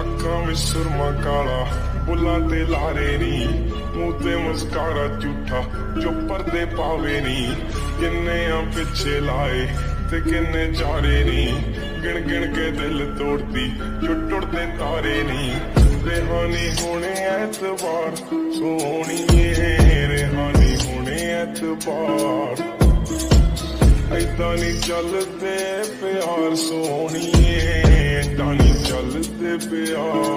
ਅੱਖਾਂ ਵਿੱਚ ਸੁਰਮਾ ਕਾਲਾ, ਬੁੱਲਾਂ ਤੇ ਲਾਰੇ ਨੀ, ਮੂੰਹ ਤੇ ਮੁਸਕਾਰਾ ਝੂਠਾ, ਜੋ ਪਰਦੇ ਪਾਵੇ ਨੀ। ਕਿੰਨੇ ਆ ਪਿੱਛੇ ਲਾਏ ਤੇ ਕਿੰਨੇ ਚਾਰੇ ਨੀ। ਗਿਣ ਗਿਣ ਕੇ ਦਿਲ ਤੋੜਦੀ ਜੋ ਟੁੱਟਦੇ ਤਾਰੇ ਨੀ। ਰਹਿਾਨੀ ਹੋਣੇ ਐਤਵਾਰ ਸੋਹਣੀਏ ਰਹਿਾਨੀ ਹੋਣੇ ਐਤਵਾਰ। ਐਦਾਂ ਨਹੀਂ ਚੱਲਦੇ ਪਿਆਰ ਸੋਹਣੀਏ ਐਦਾਂ ਨਹੀਂ ਚੱਲਦੇ ਪਿਆਰ